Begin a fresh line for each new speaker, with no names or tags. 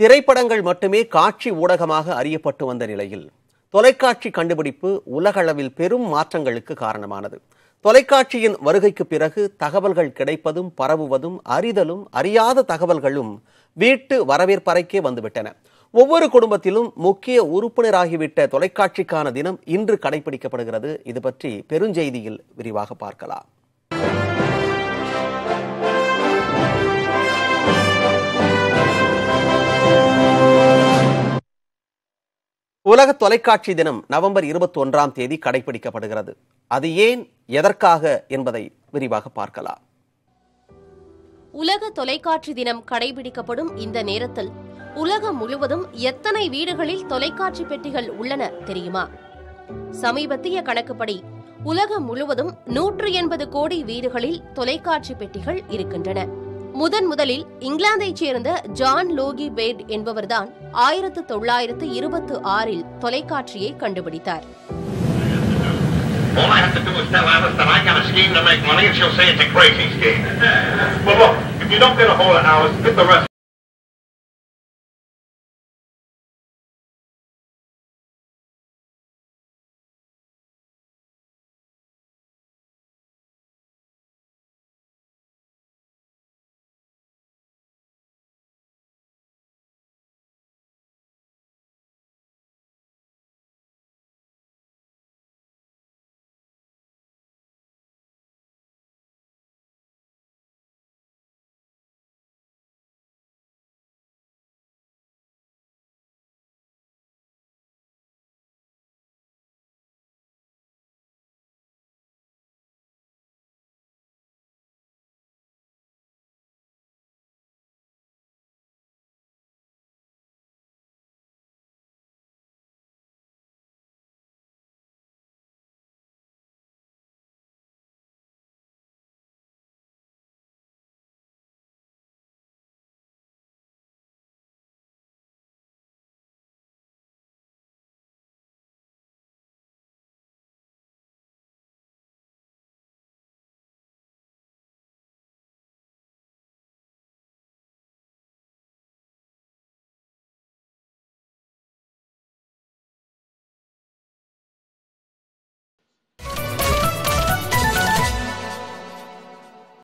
திரைப்படங்கள் மட்டுமே காட்சி ஊடகமாக அறியப்பட்டு வந்த நிலையில் தொலைக்காட்சி கண்டுபிடிப்பு உலகளவில் பெரும் மாற்றங்களுக்கு காரணமானது. தொலைக்காட்சியின் வருகைக்கு பிறகு தகவல்கள் கிடைப்பதும் பரவுவதும் அறிதலும் அறியாத தகவல்களும் வீட்டு வரவேற்பறைக்கே வந்துவிட்டன. ஒவ்வொரு குடும்பத்திலும் முக்கிய உறுப்பினராகிவிட்ட தொலைக்காட்சிக்கான தினம் இன்று கடைபிடிக்கப்படுகிறது. இது பற்றி பெருஞ்செய்தியில் விரிவாக பார்க்கலாம். உலக தொலைக்காட்சி தினம் நவம்பர் இருபத்தி ஒன்றாம் தேதி கடைபிடிக்கப்படுகிறது அது ஏன் எதற்காக என்பதை விரிவாக பார்க்கலாம்.
உலக தொலைக்காட்சி தினம் கடைபிடிக்கப்படும் இந்த நேரத்தில் உலகம் முழுவதும் எத்தனை வீடுகளில் தொலைக்காட்சி பெட்டிகள் உள்ளன தெரியுமா? சமீபத்திய கணக்குப்படி உலகம் முழுவதும் நூற்று எண்பது கோடி வீடுகளில் தொலைக்காட்சி பெட்டிகள் இருக்கின்றன. முதன் முதலில் இங்கிலாந்தைச் சேர்ந்த ஜான் லோகி பேட் என்பவர்தான் ஆயிரத்து தொள்ளாயிரத்து இருபத்து ஆறில் தொலைக்காட்சியை கண்டுபிடித்தார்
All I have to do is tell Alice that I got a scheme to make money, and she'll say it's a crazy scheme. But look, if you don't get a hold of Alice, get the rest.